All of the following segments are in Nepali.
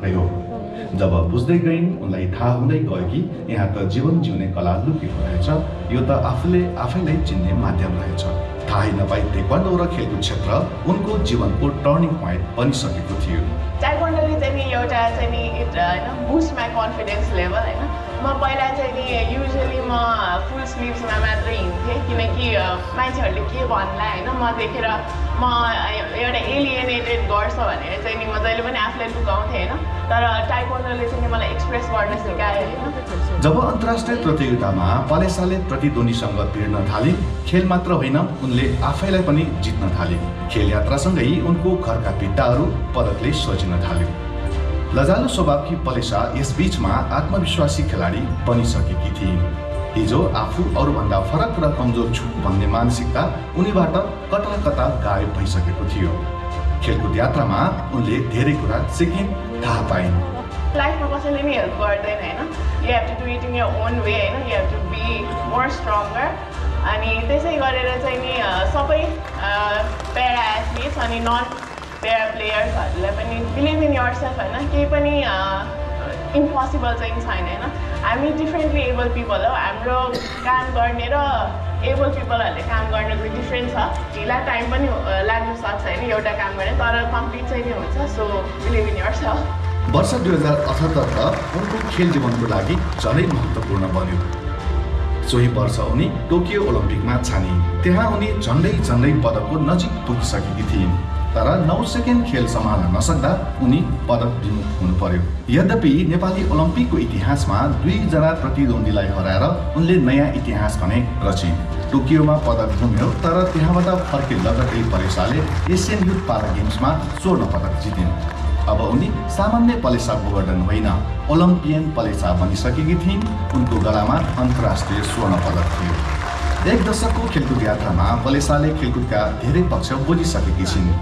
हो जब बुझ्दै गइन् उनलाई थाहा हुँदै गयो कि यहाँ त जीवन जिउने कला लुकेको रहेछ यो त आफूले आफैलाई चिन्ने माध्यम रहेछ। थाहै नपाई तेक्वान्डो र खेलकुद क्षेत्र उनको जीवनको टर्निङ पोइन्ट बनिसकेको थियो। टाइकोन्डोले चाहिँ नि एउटा चाहिँ नि होइन बुस्ट कन्फिडेन्स लेभल होइन। म पहिला चाहिँ नि युजली म स्लिभ्समा मात्रै हिँड्थेँ किनकि मान्छेहरूले के भन्ला होइन म देखेर म एउटा एलिएनेटेड गर्छ भनेर चाहिँ नि म जहिले पनि आफूलाई लुकाउँथेँ होइन तर टाइकोन्डोले चाहिँ नि मलाई एक्सप्रेस गर्न सिकायो होइन जब अन्तर्राष्ट्रिय प्रतियोगितामा पलेसाले प्रतिद्वन्दीसँग भिड्न थालिन् खेल मात्र होइन उनले आफैलाई पनि जित्न थालिन् खेल यात्रासँगै उनको घरका भित्ताहरू पदकले सजिन थाल्यो लजालु स्वभावकी पलेसा यस बीचमा आत्मविश्वासी खेलाडी बनिसकेकी थिइन्। हिजो आफू अरूभन्दा फरक र कमजोर छु भन्ने मानसिकता उनीबाट कता कता गायब भइसकेको थियो। खेलकुद यात्रामा उनले धेरै कुरा सिकिन् थाहा पाइन्। लाइफमा कसैले नि हेल्प गर्दैन होइन? You have to do it in your own way होइन? You have to be more stronger अनि त्यसै गरेर चाहिँ नि सबै प्यारा एथलिट्स अनि नन प्यारा प्लेयर्सहरूलाई पनि बिलिभ इन यर सेल्फ होइन? केही पनि इम्पोसिबल चाहिँ छैन होइन हामी डिफ्रेन्टली एबल पिपल हो हाम्रो काम गर्ने र एबल पिपलहरूले काम गर्नेको डिफ्रेन्ट छ ढिला टाइम पनि लाग्न सक्छ होइन एउटा काम गर्ने तर कम्प्लिट चाहिँ नि हुन्छ सो बिलिभ इन सेल्फ वर्ष दुई हजार अठहत्तर त उनको खेल जीवनको लागि झनै महत्त्वपूर्ण बन्यो। सोही वर्ष उनी टोकियो ओलम्पिकमा छानिन् त्यहाँ उनी झन्डै झन्डै पदकको नजिक पुगिसकेकी थिइन्। तर नौ सेकेन्ड खेल सम्हाल्न नसक्दा उनी पदक विमुख हुनु पर्यो यद्यपि नेपाली ओलम्पिकको इतिहासमा दुईजना प्रतिद्वन्दीलाई हराएर उनले नयाँ इतिहास भने रचिन्। टोकियोमा पदक गुम्यो तर त्यहाँबाट फर्के लगत्तै परेसाले एसियन युथ पारा गेम्समा स्वर्ण पदक जितिन्। अब उनी सामान्य पलेसा गोवर्धन होइन ओलम्पियन पलेसा बनिसकेकी थिइन्। उनको गलामा अन्तर्राष्ट्रिय स्वर्ण पदक थियो। एक दशकको खेलकुद यात्रामा पलेसाले खेलकुदका धेरै पक्ष बुझिसकेकी छिन्।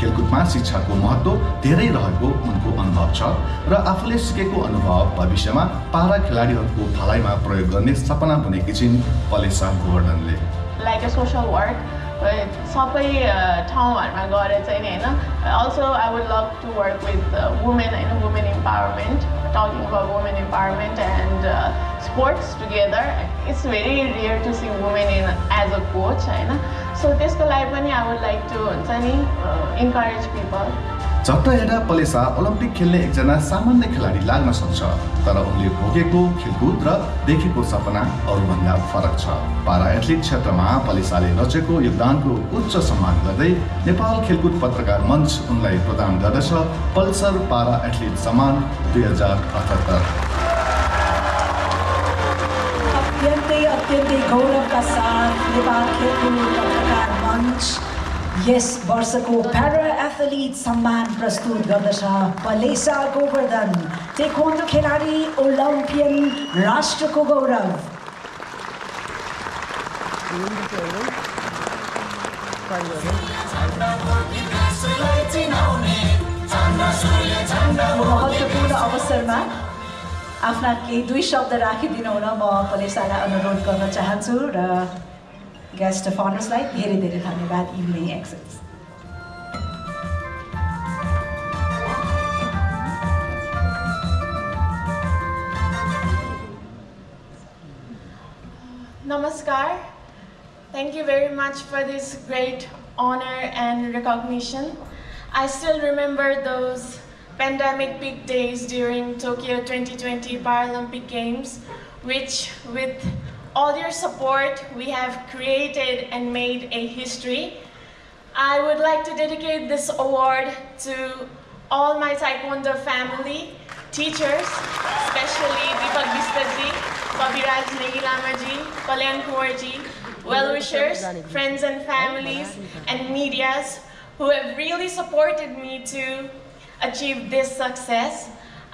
खेलकुदमा शिक्षाको महत्त्व धेरै रहेको उनको अनुभव छ र आफूले सिकेको अनुभव भविष्यमा पारा खेलाडीहरूको भलाइमा प्रयोग गर्ने सपना बुनेकी छिन् Palesa गोवर्धनले। Like a social work सबै अ, ठाउँहरूमा गएर चाहिँ नि होइन also I would love to work with women होइन women empowerment talking about women empowerment and sports together it's very rare to see women in as a coach होइन सो त्यसको लागि पनि आई वुड लाइक टु हुन्छ नि इन्करेज पिपल झट्ट हेर्दा पलेसा ओलम्पिक खेल्ने एकजना सामान्य खेलाडी लाग्न सक्छ तर उनले भोगेको खेलकुद र देखेको सपना अरूभन्दा फरक छ। पारा एथलिट क्षेत्रमा पलेसाले रचेको योगदानको उच्च सम्मान गर्दै नेपाल खेलकुद पत्रकार मञ्च उनलाई प्रदान गर्दछ पल्सर पारा एथलिट सम्मान दुई हजार अठहत्तर। यस वर्षको प्यारा एथलिट सम्मान प्रस्तुत गर्दछ पलेसा गोवर्धन टेक्वान्डो खेलाडी ओलम्पियन राष्ट्रको गौरव। महत्त्वपूर्ण अवसरमा आफ्ना केही दुई शब्द राखिदिनु हुन म पलेसालाई अनुरोध गर्न चाहन्छु र गेस्ट अफ अनर्सलाई धेरै धेरै धन्यवाद evening access Namaskar. Thank you very much for this great honor and recognition. I still remember those pandemic peak days during Tokyo 2020 Paralympic Games, which, with all your support, we have created and made a history. I would like to dedicate this award to all my Taekwondo family, teachers, especially Deepak Bistaji, Babiraj Negilamaji, Kalyan Kaurji, well-wishers, friends and families, and medias who have really supported me to achieve this success.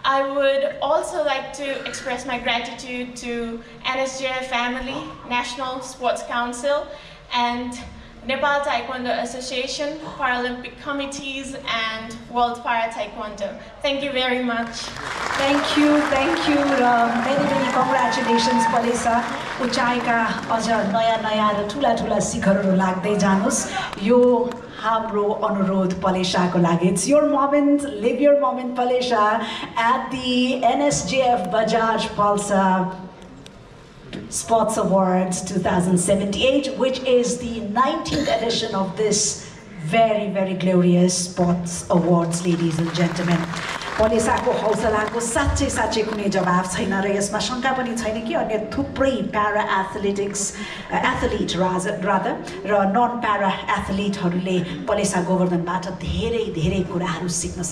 I would also like to express my gratitude to NSJF family, National Sports Council, and Nepal Taekwondo Association, Paralympic committees, and World Para Taekwondo. Thank you very much. Thank you thank you र मेनी मेनी कङ्ग्रेचुलेसन्स पलेसा उचाइका अझ नयाँ नयाँ र ठुला ठुला शिखरहरू लाग्दै जानुहोस् यो हाम्रो अनुरोध पलेसाको लागि it's your moment live your moment Palesa at the NSJF Bajaj Pulsar Sports Awards 2078, which is the 19th edition of this very, very glorious Sports Awards, ladies and gentlemen. पलेसाको हौसलाको साँच्चै साँच्चै कुनै जवाब छैन र यसमा शङ्का पनि छैन कि अन्य थुप्रै para athletics athlete Raj Radha र नन प्यारा एथलिटहरूले पलेसा गोवर्धनबाट धेरै धेरै कुराहरू सिक्न सक्छ